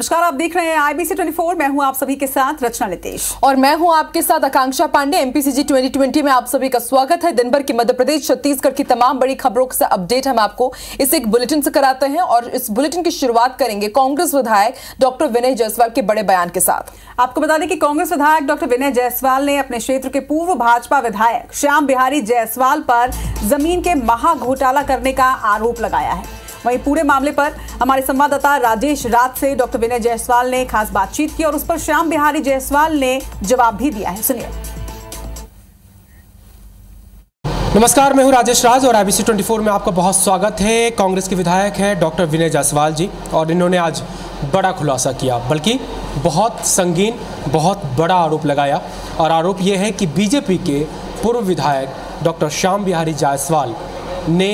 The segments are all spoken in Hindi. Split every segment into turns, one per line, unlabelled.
नमस्कार आप देख रहे हैं आईबीसी 24 मैं हूँ आप सभी के साथ रचना नितेश।
और मैं हूँ आपके साथ आकांक्षा पांडे एमपीसीजी 2020 में आप सभी का स्वागत है। दिन भर की मध्य प्रदेश छत्तीसगढ़ की तमाम बड़ी खबरों से अपडेट हम आपको इस एक बुलेटिन से कराते हैं और इस बुलेटिन की शुरुआत करेंगे कांग्रेस विधायक डॉक्टर विनय जायसवाल के बड़े बयान के साथ।
आपको बता दें कि कांग्रेस विधायक डॉक्टर विनय जायसवाल ने अपने क्षेत्र के पूर्व भाजपा विधायक श्याम बिहारी जायसवाल पर ज़मीन के महा घोटाला करने का आरोप लगाया है। वहीं पूरे मामले पर हमारे संवाददाता राजेश रात से डॉक्टर विनय जायसवाल ने खास बातचीत की और उस पर श्याम बिहारी जायसवाल ने जवाब भी दिया है। सुनिए।
नमस्कार, मैं हूँ राजेश राज और आईबीसी 24 में आपका बहुत स्वागत है। कांग्रेस के विधायक हैं डॉक्टर विनय जायसवाल जी और इन्होंने आज बड़ा खुलासा किया, बल्कि बहुत संगीन, बहुत बड़ा आरोप लगाया और आरोप यह है कि बीजेपी के पूर्व विधायक डॉक्टर श्याम बिहारी जायसवाल ने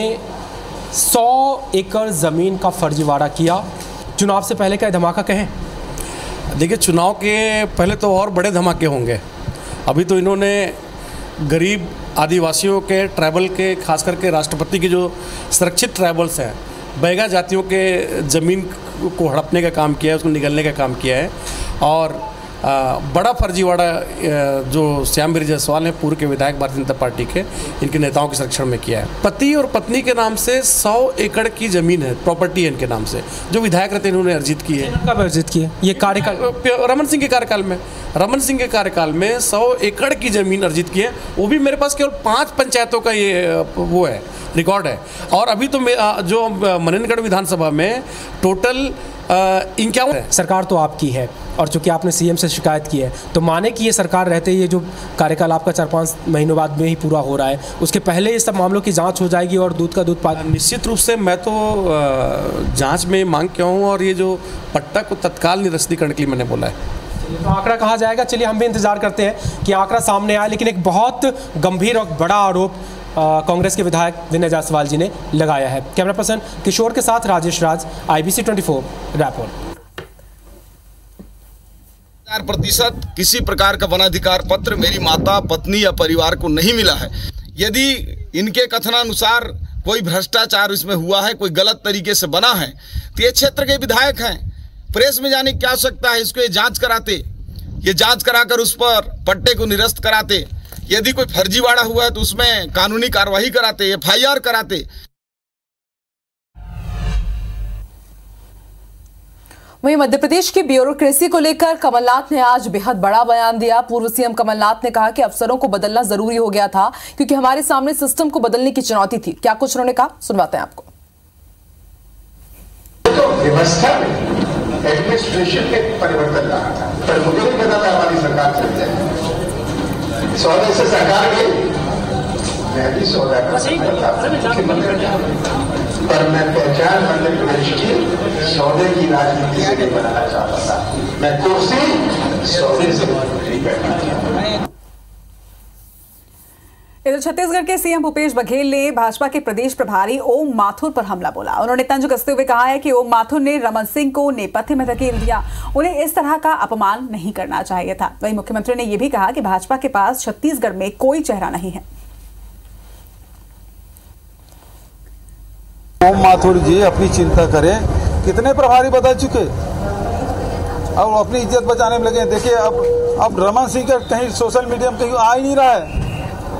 100 एकड़ ज़मीन का फर्जीवाड़ा किया। चुनाव से पहले का धमाका कहें?
देखिए, चुनाव के पहले तो और बड़े धमाके होंगे। अभी तो इन्होंने गरीब आदिवासियों के, ट्राइबल के खास करके राष्ट्रपति के जो सुरक्षित ट्राइबल्स हैं, बैगा जातियों के ज़मीन को हड़पने का काम किया है, उसको निगलने का काम किया है। और आ, बड़ा फर्जीवाड़ा जो श्याम बिर जायसवाल ने पूर्व के विधायक भारतीय जनता पार्टी के इनके नेताओं के संरक्षण में किया है। पति और पत्नी के नाम से 100 एकड़ की ज़मीन है प्रॉपर्टी है इनके नाम से जो विधायक रहते इन्होंने अर्जित की है।
कब अर्जित की है? ये कार्यकाल
रमन सिंह के कार्यकाल में रमन सिंह के कार्यकाल में सौ एकड़ की ज़मीन अर्जित की है। वो भी मेरे पास केवल पाँच पंचायतों का ये वो है रिकॉर्ड है। और अभी तो जो मनेनगढ़ विधानसभा में टोटल इक्यावन
सरकार तो आपकी है और चूँकि आपने सीएम से शिकायत की है तो माने कि ये सरकार रहते ही ये जो कार्यकाल आपका चार पाँच महीनों बाद में ही पूरा हो रहा है उसके पहले ये सब मामलों की जाँच हो जाएगी और दूध का दूध पा
निश्चित रूप से मैं तो जाँच में मांग किया हूँ और ये जो पट्टा को तत्काल निरस्ती करने के लिए मैंने बोला है।
तो आंकड़ा कहा जाएगा? चलिए हम भी इंतज़ार करते हैं कि आंकड़ा सामने आए लेकिन एक बहुत गंभीर और बड़ा आरोप कांग्रेस के विधायक विनय जायसवाल जी ने लगाया है। कैमरा पर्सन किशोर के साथ राजेश राज, आईबीसी 24 रायपुर।
प्रतिशत किसी प्रकार का वनाधिकार पत्र मेरी माता, पत्नी या परिवार को नहीं मिला है। यदि इनके कथनानुसार कोई भ्रष्टाचार इसमें हुआ है, कोई गलत तरीके से बना है तो ये क्षेत्र के विधायक हैं। प्रेस में जाने की क्या आवश्यकता है, इसको ये जाँच कराते। ये जाँच कराकर उस पर पट्टे को निरस्त कराते। यदि कोई फर्जीवाड़ा हुआ है तो उसमें कानूनी कार्रवाई कराते एफ़ कराते।
वहीं मध्य प्रदेश की ब्यूरोक्रेसी को लेकर कमलनाथ ने आज बेहद बड़ा बयान दिया। पूर्व सीएम कमलनाथ ने कहा कि अफसरों को बदलना ज़रूरी हो गया था क्योंकि हमारे सामने सिस्टम को बदलने की चुनौती थी। क्या कुछ उन्होंने कहा? सुनवाते हैं आपको।
तो व्यवस्था में एडमिनिस्ट्रेशन में परिवर्तन रहा था पर मुझे नहीं पता था हमारी सरकार चल जाए सौदे से सरकार गई मैं भी सौदा पर मैं पहचान मध्य प्रदेश की सौदे की राजनीति से नहीं बनाना चाहता था मैं कुर्सी सौदे से बैठना चाहता
इधर छत्तीसगढ़ के सीएम भूपेश बघेल ने भाजपा के प्रदेश प्रभारी ओम माथुर पर हमला बोला। उन्होंने तंज कसते हुए कहा है कि ओम माथुर ने रमन सिंह को नेपथ्य में धकेल दिया। उन्हें इस तरह का अपमान नहीं करना चाहिए था। वहीं मुख्यमंत्री ने यह भी कहा कि भाजपा के पास छत्तीसगढ़ में कोई चेहरा नहीं है।
ओम माथुर जी, अपनी चिंता करें। कितने प्रभारी बदल चुके? अब अपनी इज़्ज़त बचाने में लगे देखिए, अब अब रमन सिंह का कहीं सोशल मीडिया में कहीं आ ही नहीं रहा है।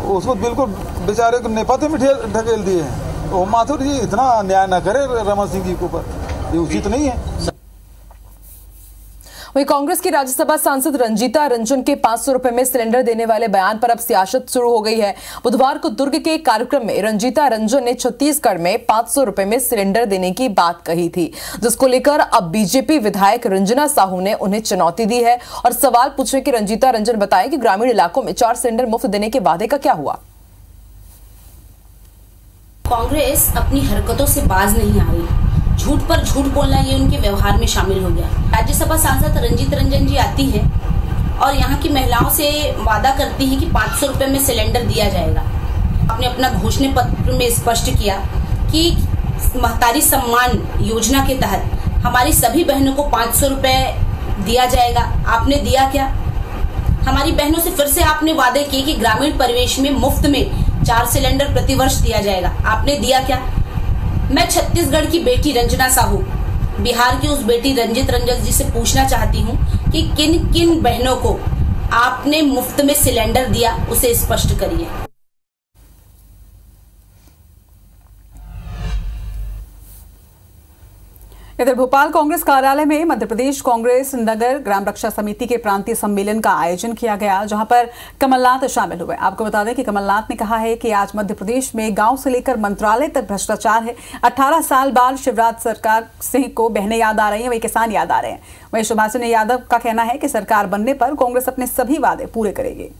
उसको बिल्कुल बेचारे को नेपथ्य में ढकेल दिए हैं। वो माथुर जी इतना न्याय न करे रमन सिंह जी के ऊपर। ये उचित नहीं है।
वहीं कांग्रेस की राज्यसभा सांसद रंजीता रंजन के 500 रुपए में सिलेंडर देने वाले बयान पर अब सियासत शुरू हो गई है। बुधवार को दुर्ग के एक कार्यक्रम में रंजीता रंजन ने छत्तीसगढ़ में 500 रुपए में सिलेंडर देने की बात कही थी, जिसको लेकर अब बीजेपी विधायक रंजना साहू ने उन्हें चुनौती दी है। और सवाल पूछे कि रंजीता रंजन बताए कि ग्रामीण इलाकों में चार सिलेंडर मुफ़्त देने के वादे का क्या हुआ?
कांग्रेस अपनी हरकतों से बाज नहीं आ रही। झूठ पर झूठ बोलना ये उनके व्यवहार में शामिल हो गया। राज्यसभा सांसद रंजीत रंजन जी आती है और यहाँ की महिलाओं से वादा करती है कि पाँच सौ रुपये में सिलेंडर दिया जाएगा। आपने अपना घोषणा पत्र में स्पष्ट किया कि महतारी सम्मान योजना के तहत हमारी सभी बहनों को पाँच सौ रुपये दिया जाएगा। आपने दिया क्या? हमारी बहनों से फिर से आपने वादे किए कि ग्रामीण परिवेश में मुफ़्त में चार सिलेंडर प्रतिवर्ष दिया जाएगा। आपने दिया क्या? मैं छत्तीसगढ़ की बेटी रंजना साहू, बिहार की उस बेटी रंजित रंजन जी से पूछना चाहती हूँ कि किन किन बहनों को आपने मुफ़्त में सिलेंडर दिया, उसे स्पष्ट करिए।
इधर भोपाल कांग्रेस कार्यालय में मध्य प्रदेश कांग्रेस नगर ग्राम रक्षा समिति के प्रांतीय सम्मेलन का आयोजन किया गया, जहाँ पर कमलनाथ शामिल हुए। आपको बता दें कि कमलनाथ ने कहा है कि आज मध्य प्रदेश में गाँव से लेकर मंत्रालय तक भ्रष्टाचार है। 18 साल बाद शिवराज सरकार सिंह को बहने याद आ रही हैं, वही किसान याद आ रहे हैं। वही सुभाषचंद्र यादव का कहना है कि सरकार बनने पर कांग्रेस अपने सभी वादे पूरे करेगी।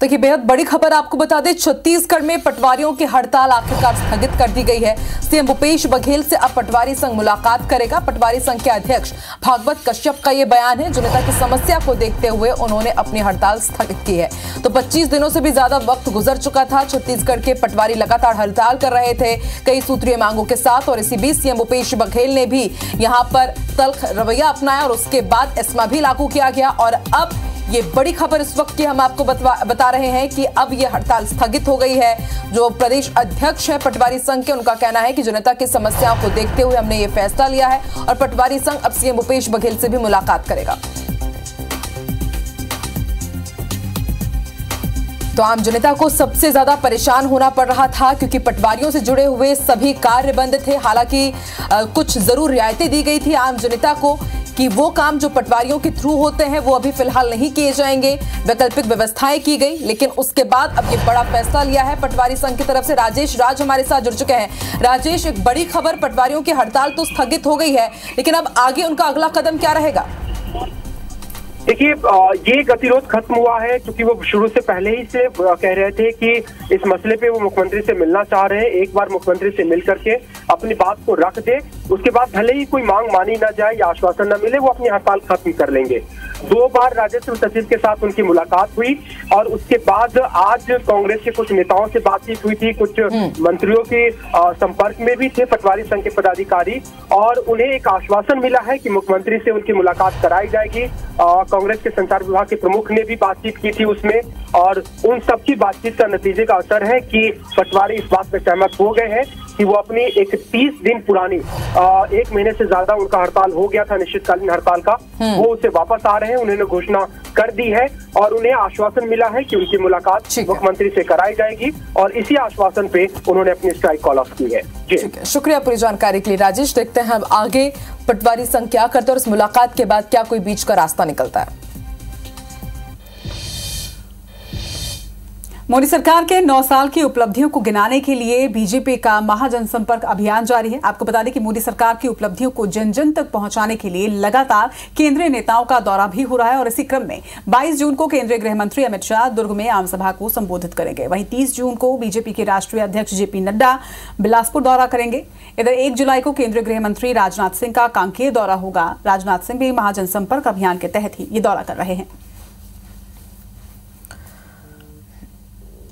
देखिए, बेहद बड़ी खबर आपको बता दें, छत्तीसगढ़ में पटवारियों की हड़ताल आखिरकार स्थगित कर दी गई है। सीएम भूपेश बघेल से अब पटवारी संघ मुलाकात करेगा। पटवारी संघ के अध्यक्ष भागवत कश्यप का यह बयान है। जो नेता की समस्या को देखते हुए उन्होंने अपनी हड़ताल स्थगित की है। तो 25 दिनों से भी ज़्यादा वक्त गुजर चुका था। छत्तीसगढ़ के पटवारी लगातार हड़ताल कर रहे थे कई सूत्रीय मांगों के साथ और इसी बीच सीएम भूपेश बघेल ने भी यहाँ पर तल्ख रवैया अपनाया और उसके बाद एस्मा भी लागू किया गया और अब ये बड़ी खबर इस वक्त की हम आपको बता रहे हैं कि अब ये हड़ताल स्थगित हो गई है। जो प्रदेश अध्यक्ष है पटवारी संघ के, उनका कहना है कि जनता की समस्याओं को देखते हुए हमने ये फैसला लिया है और पटवारी संघ अब सीएम भूपेश बघेल से भी मुलाकात करेगा। तो आम जनता को सबसे ज़्यादा परेशान होना पड़ रहा था क्योंकि पटवारियों से जुड़े हुए सभी कार्य बंद थे। हालाँकि कुछ ज़रूर रियायतें दी गई थी आम जनता को। कि वो काम जो पटवारियों के थ्रू होते हैं, वो अभी फ़िलहाल नहीं किए जाएँगे। वैकल्पिक व्यवस्थाएँ की गई, लेकिन उसके बाद अब ये बड़ा फैसला लिया है पटवारी संघ की तरफ़ से। राजेश राज हमारे साथ जुड़ चुके हैं। राजेश, एक बड़ी खबर, पटवारियों की हड़ताल तो स्थगित हो गई है, लेकिन अब आगे उनका अगला कदम क्या रहेगा?
देखिए ये गतिरोध खत्म हुआ है क्योंकि वो शुरू से पहले ही से कह रहे थे कि इस मसले पे वो मुख्यमंत्री से मिलना चाह रहे हैं। एक बार मुख्यमंत्री से मिल करके अपनी बात को रख दे। उसके बाद भले ही कोई मांग मानी ना जाए या आश्वासन न मिले वो अपनी हड़ताल खत्म कर लेंगे। दो बार राजस्व सचिव के साथ उनकी मुलाकात हुई और उसके बाद आज कांग्रेस के कुछ नेताओं से बातचीत हुई थी। कुछ मंत्रियों के संपर्क में भी थे पटवारी संघ के पदाधिकारी और उन्हें एक आश्वासन मिला है कि मुख्यमंत्री से उनकी मुलाकात कराई जाएगी। कांग्रेस के संचार विभाग के प्रमुख ने भी बातचीत की थी उसमें, और उन सबकी बातचीत का नतीजे का असर है कि पटवारी इस बात में सहमत हो गए हैं। कि वो अपनी एक तीस दिन पुरानी आ, एक महीने से ज़्यादा उनका हड़ताल हो गया था निश्चितकालीन हड़ताल का। वो उसे वापस आ रहे हैं उन्होंने घोषणा कर दी है और उन्हें आश्वासन मिला है कि उनकी मुलाकात मुख्यमंत्री से कराई जाएगी और इसी आश्वासन पे उन्होंने अपनी स्ट्राइक कॉल ऑफ़ की है। जी।
शुक्रिया पूरी जानकारी के लिए राजेश। देखते हैं अब आगे पटवारी संघ क्या करते हैं और इस मुलाकात के बाद क्या कोई बीच का रास्ता निकलता है।
मोदी सरकार के 9 साल की उपलब्धियों को गिनाने के लिए बीजेपी का महाजनसंपर्क अभियान जारी है। आपको बता दें कि मोदी सरकार की उपलब्धियों को जन जन तक पहुँचाने के लिए लगातार केंद्रीय नेताओं का दौरा भी हो रहा है और इसी क्रम में 22 जून को केंद्रीय गृह मंत्री अमित शाह दुर्ग में आमसभा को संबोधित करेंगे। वहीं तीस जून को बीजेपी के राष्ट्रीय अध्यक्ष जेपी नड्डा बिलासपुर दौरा करेंगे। इधर एक जुलाई को केंद्रीय गृह मंत्री राजनाथ सिंह का कांकेर दौरा होगा। राजनाथ सिंह भी महाजनसंपर्क अभियान के तहत ही ये दौरा कर रहे हैं।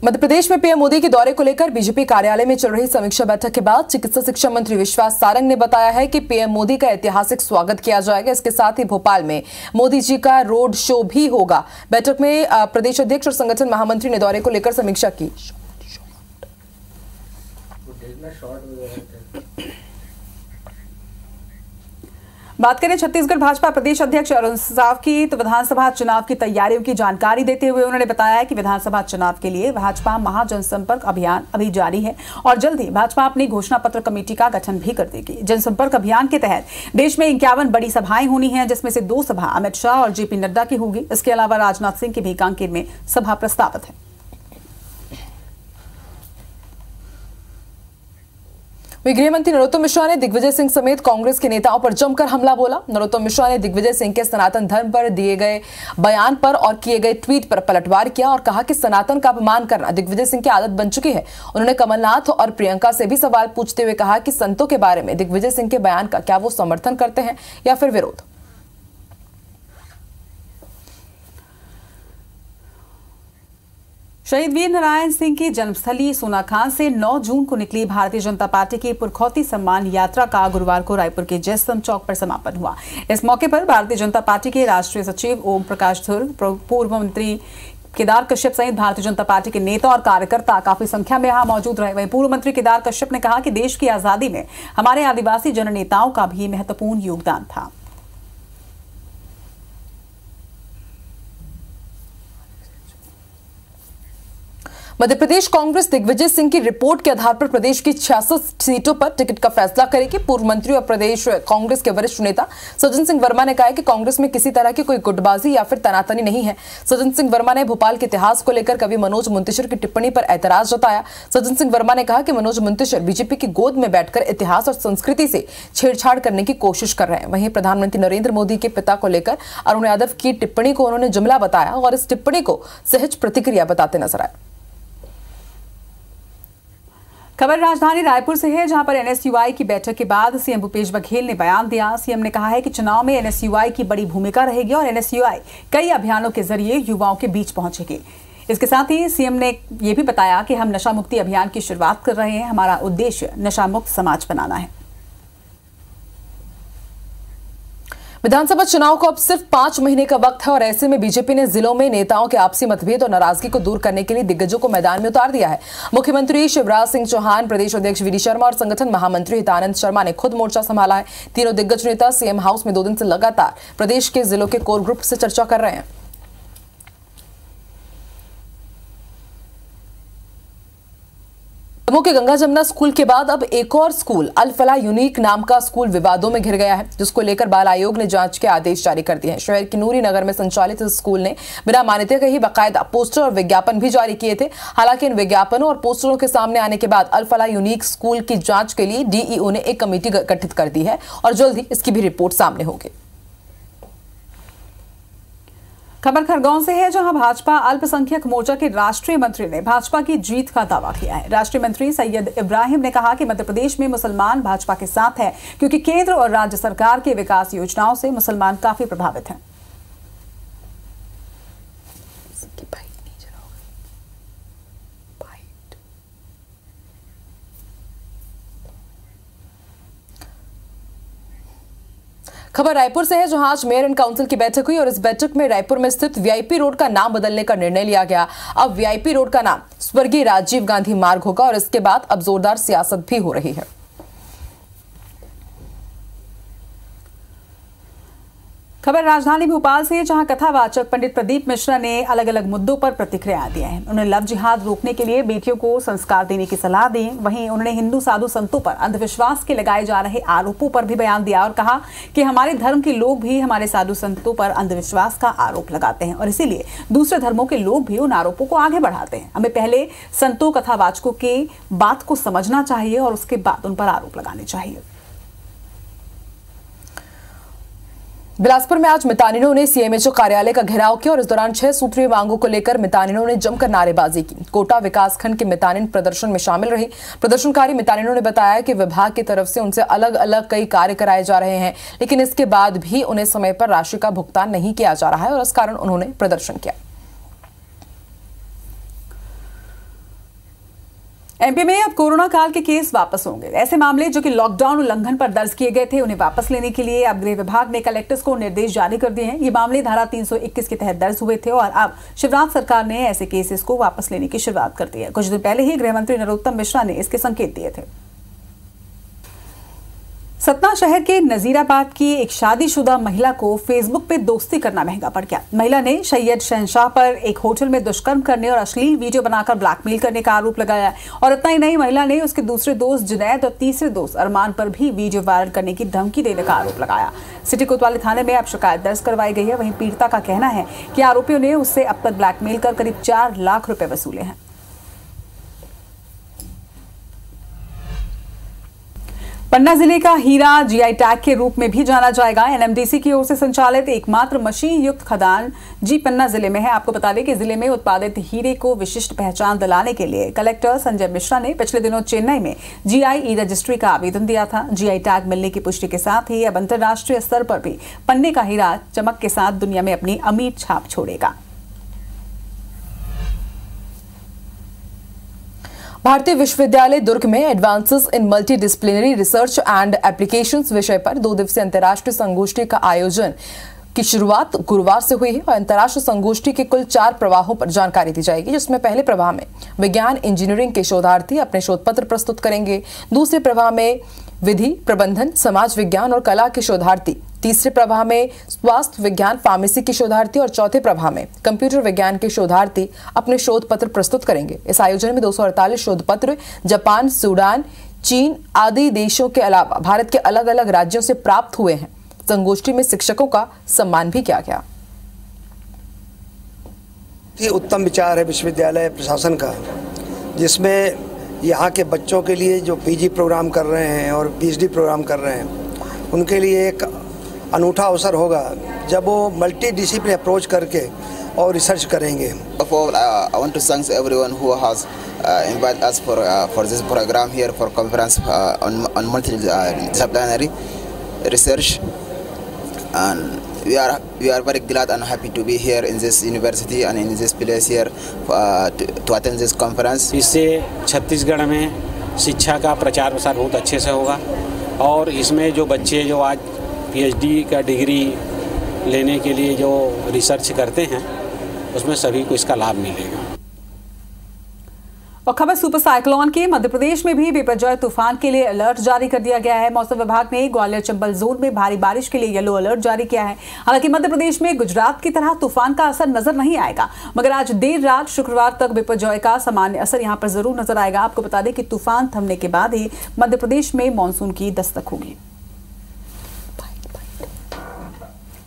मध्य प्रदेश में पीएम मोदी के दौरे को लेकर बीजेपी कार्यालय में चल रही समीक्षा बैठक के बाद चिकित्सा शिक्षा मंत्री विश्वास सारंग ने बताया है कि पीएम मोदी का ऐतिहासिक स्वागत किया जाएगा। इसके साथ ही भोपाल में मोदी जी का रोड शो भी होगा। बैठक में प्रदेश अध्यक्ष और संगठन महामंत्री ने दौरे को लेकर समीक्षा की।
बात करें छत्तीसगढ़ भाजपा प्रदेश अध्यक्ष अरुण साव की तो विधानसभा चुनाव की तैयारियों की जानकारी देते हुए उन्होंने बताया कि विधानसभा चुनाव के लिए भाजपा महाजनसंपर्क अभियान अभी जारी है और जल्द ही भाजपा अपनी घोषणा पत्र कमेटी का गठन भी कर देगी। जनसंपर्क अभियान के तहत देश में इक्यावन बड़ी सभाएँ होनी है, जिसमें से दो सभा अमित शाह और जेपी नड्डा की होगी। इसके अलावा राजनाथ सिंह की भी कांकेर में सभा प्रस्तावित है।
गृह मंत्री नरोत्तम मिश्रा ने दिग्विजय सिंह समेत कांग्रेस के नेताओं पर जमकर हमला बोला। नरोत्तम मिश्रा ने दिग्विजय सिंह के सनातन धर्म पर दिए गए बयान पर और किए गए ट्वीट पर पलटवार किया और कहा कि सनातन का अपमान करना दिग्विजय सिंह की आदत बन चुकी है। उन्होंने कमलनाथ और प्रियंका से भी सवाल पूछते हुए कहा कि संतों के बारे में दिग्विजय सिंह के बयान का क्या वो समर्थन करते हैं या फिर विरोध?
शहीद वीर नारायण सिंह की जन्मस्थली सोनाखान से 9 जून को निकली भारतीय जनता पार्टी की पुरखौती सम्मान यात्रा का गुरुवार को रायपुर के जयस्तंभ चौक पर समापन हुआ। इस मौके पर भारतीय जनता पार्टी के राष्ट्रीय सचिव ओम प्रकाश धुर्ग पूर्व मंत्री केदार कश्यप सहित भारतीय जनता पार्टी के नेता और कार्यकर्ता काफ़ी संख्या में यहाँ मौजूद रहे। वहीं पूर्व मंत्री केदार कश्यप ने कहा कि देश की आज़ादी में हमारे आदिवासी जननेताओं का भी महत्वपूर्ण योगदान था।
मध्य प्रदेश कांग्रेस दिग्विजय सिंह की रिपोर्ट के आधार पर प्रदेश की छियासठ सीटों पर टिकट का फैसला करेगी। पूर्व मंत्री और प्रदेश कांग्रेस के वरिष्ठ नेता सज्जन सिंह वर्मा ने कहा कि कांग्रेस में किसी तरह की कोई गुटबाजी या फिर तनातनी नहीं है। सज्जन सिंह वर्मा ने भोपाल के इतिहास को लेकर कवि मनोज मुंतशिर की टिप्पणी पर ऐतराज जताया। सज्जन सिंह वर्मा ने कहा कि मनोज मुंतशिर बीजेपी की गोद में बैठकर इतिहास और संस्कृति से छेड़छाड़ करने की कोशिश कर रहे हैं। वहीं प्रधानमंत्री नरेंद्र मोदी के पिता को लेकर अरुण यादव की टिप्पणी को उन्होंने जुमला बताया और इस टिप्पणी को सहज प्रतिक्रिया बताते नज़र आए।
खबर राजधानी रायपुर से है, जहाँ पर एनएसयूआई की बैठक के बाद सीएम भूपेश बघेल ने बयान दिया। सीएम ने कहा है कि चुनाव में एनएसयूआई की बड़ी भूमिका रहेगी और एनएसयूआई कई अभियानों के ज़रिए युवाओं के बीच पहुंचेगी। इसके साथ ही सीएम ने यह भी बताया कि हम नशा मुक्ति अभियान की शुरुआत कर रहे हैं। हमारा उद्देश्य नशा मुक्त समाज बनाना है।
विधानसभा चुनाव को अब सिर्फ़ पाँच महीने का वक्त है और ऐसे में बीजेपी ने जिलों में नेताओं के आपसी मतभेद और नाराज़गी को दूर करने के लिए दिग्गजों को मैदान में उतार दिया है। मुख्यमंत्री शिवराज सिंह चौहान, प्रदेश अध्यक्ष वीडी शर्मा और संगठन महामंत्री हितानंद शर्मा ने खुद मोर्चा संभाला है। तीनों दिग्गज नेता सीएम हाउस में दो दिन से लगातार प्रदेश के जिलों के कोर ग्रुप से चर्चा कर रहे हैं। दमोह के गंगा जमुना स्कूल के बाद अब एक और स्कूल, अलफला यूनिक नाम का स्कूल विवादों में घिर गया है, जिसको लेकर बाल आयोग ने जाँच के आदेश जारी कर दिए हैं। शहर के नूरी नगर में संचालित इस स्कूल ने बिना मान्यता के ही बाकायदा पोस्टर और विज्ञापन भी जारी किए थे। हालाँकि इन विज्ञापनों और पोस्टरों के सामने आने के बाद अलफला यूनिक स्कूल की जाँच के लिए डीईओ ने एक कमेटी गठित कर दी है, और जल्द ही इसकी भी रिपोर्ट सामने होगी।
खबर खरगोन से है जहाँ भाजपा अल्पसंख्यक मोर्चा के राष्ट्रीय मंत्री ने भाजपा की जीत का दावा किया है। राष्ट्रीय मंत्री सैयद इब्राहिम ने कहा कि मध्य प्रदेश में मुसलमान भाजपा के साथ है, क्योंकि केंद्र और राज्य सरकार के विकास योजनाओं से मुसलमान काफ़ी प्रभावित हैं।
खबर रायपुर से है, जहाँ आज मेयर एंड काउंसिल की बैठक हुई और इस बैठक में रायपुर में स्थित वीआईपी रोड का नाम बदलने का निर्णय लिया गया। अब वीआईपी रोड का नाम स्वर्गीय राजीव गांधी मार्ग होगा और इसके बाद अब जोरदार सियासत भी हो रही है।
खबर राजधानी भोपाल से, जहाँ कथावाचक पंडित प्रदीप मिश्रा ने अलग अलग मुद्दों पर प्रतिक्रिया दी है। उन्होंने लव जिहाद रोकने के लिए बेटियों को संस्कार देने की सलाह दी। वहीं उन्होंने हिंदू साधु संतों पर अंधविश्वास के लगाए जा रहे आरोपों पर भी बयान दिया और कहा कि हमारे धर्म के लोग भी हमारे साधु संतों पर अंधविश्वास का आरोप लगाते हैं और इसीलिए दूसरे धर्मों के लोग भी उन आरोपों को आगे बढ़ाते हैं। हमें पहले संतों कथावाचकों की बात को समझना चाहिए और उसके बाद उन पर आरोप लगाने चाहिए।
बिलासपुर में आज मितानिनों ने सीएमएचओ कार्यालय का घेराव किया और इस दौरान छह सूत्रीय मांगों को लेकर मितानिनों ने जमकर नारेबाजी की। कोटा विकासखंड के मितानिन प्रदर्शन में शामिल रहे। प्रदर्शनकारी मितानिनों ने बताया कि विभाग की तरफ़ से उनसे अलग अलग कई कार्य कराए जा रहे हैं, लेकिन इसके बाद भी उन्हें समय पर राशि का भुगतान नहीं किया जा रहा है और इस कारण उन्होंने प्रदर्शन किया।
एमपी में अब कोरोना काल के केस वापस होंगे। ऐसे मामले जो कि लॉकडाउन उल्लंघन पर दर्ज किए गए थे, उन्हें वापस लेने के लिए अब गृह विभाग ने कलेक्टर्स को निर्देश जारी कर दिए हैं। ये मामले धारा 321 के तहत दर्ज हुए थे और अब शिवराज सरकार ने ऐसे केसेस को वापस लेने की शुरुआत कर दी है। कुछ दिन पहले ही गृह मंत्री नरोत्तम मिश्रा ने इसके संकेत दिए थे। सतना शहर के नजीराबाद की एक शादीशुदा महिला को फेसबुक पे दोस्ती करना महँगा पड़ गया। महिला ने सैयद शहशाह पर एक होटल में दुष्कर्म करने और अश्लील वीडियो बनाकर ब्लैकमेल करने का आरोप लगाया और इतना ही नहीं, महिला ने उसके दूसरे दोस्त जुनैद और तीसरे दोस्त अरमान पर भी वीडियो वायरल करने की धमकी देने का आरोप लगाया। सिटी कोतवाली थाने में अब शिकायत दर्ज करवाई गई है। वहीं पीड़िता का कहना है कि आरोपियों ने उससे अब तक ब्लैकमेल कर करीब चार लाख रुपए वसूले हैं। पन्ना ज़िले का हीरा जीआई टैग के रूप में भी जाना जाएगा। एनएमडीसी की ओर से संचालित एकमात्र मशीन युक्त खदान जी पन्ना ज़िले में है। आपको बता दें कि ज़िले में उत्पादित हीरे को विशिष्ट पहचान दिलाने के लिए कलेक्टर संजय मिश्रा ने पिछले दिनों चेन्नई में जीआई ई रजिस्ट्री का आवेदन दिया था। जीआई टैग मिलने की पुष्टि के साथ ही अब अंतर्राष्ट्रीय स्तर पर भी पन्ने का हीरा चमक के साथ दुनिया में अपनी अमीर छाप छोड़ेगा।
भारतीय विश्वविद्यालय दुर्ग में advances in multi disciplinary research and applications विषय पर दो दिवसीय अंतर्राष्ट्रीय संगोष्ठी का आयोजन की शुरुआत गुरुवार से हुई है और अंतर्राष्ट्रीय संगोष्ठी के कुल चार प्रवाहों पर जानकारी दी जाएगी, जिसमें पहले प्रवाह में विज्ञान इंजीनियरिंग के शोधार्थी अपने शोध पत्र प्रस्तुत करेंगे। दूसरे प्रवाह में विधि, प्रबंधन, समाज विज्ञान और कला के शोधार्थी। तीसरे प्रवाह में स्वास्थ्य विज्ञान, फार्मेसी के शोधार्थी और चौथे प्रवाह में कंप्यूटर विज्ञान के शोधार्थी अपने शोध पत्र प्रस्तुत करेंगे। इस आयोजन में दो सौ अड़तालीस शोध पत्र जापान, सूडान, चीन आदि देशों के अलावा भारत के अलग अलग राज्यों से प्राप्त हुए हैं। संगोष्ठी में शिक्षकों का सम्मान भी किया गया।
ये उत्तम विचार है विश्वविद्यालय प्रशासन का, जिसमें यहाँ के बच्चों के लिए जो पीजी प्रोग्राम कर रहे हैं और पीएचडी प्रोग्राम कर रहे हैं उनके लिए एक अनूठा अवसर होगा जब वो मल्टी डिसिप्लिन अप्रोच करके और रिसर्च करेंगे
uh, I want to thank everyone who has uh, invited us for uh, for this program here for conference uh, on on multidisciplinary research, and we are we are very glad and happy to be here in this university and in this place here uh, to, to attend this conference.
इससे छत्तीसगढ़ में शिक्षा का प्रचार प्रसार बहुत अच्छे से होगा और इसमें जो बच्चे जो आज पीएचडी का डिग्री लेने के लिए जो रिसर्च करते हैं उसमें सभी को इसका लाभ मिलेगा
और खबर सुपर साइक्लोन की मध्य प्रदेश में भी विपर्जय तूफ़ान के लिए अलर्ट जारी कर दिया गया है। मौसम विभाग ने ग्वालियर चंबल जोन में भारी बारिश के लिए येलो अलर्ट जारी किया है। हालाँकि मध्य प्रदेश में गुजरात की तरह तूफ़ान का असर नज़र नहीं आएगा मगर आज देर रात शुक्रवार तक विपर्जय का सामान्य असर यहाँ पर ज़रूर नज़र आएगा। आपको बता दें कि तूफ़ान थमने के बाद ही मध्य प्रदेश में मानसून की दस्तक होगी।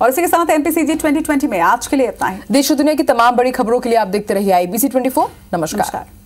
और इसी के साथ एमपीसीजी 2020 में आज के लिए इतना ही।
देश और दुनिया की तमाम बड़ी खबरों के लिए आप देखते रहिए आईबीसी 24 नमस्कार, नमस्कार।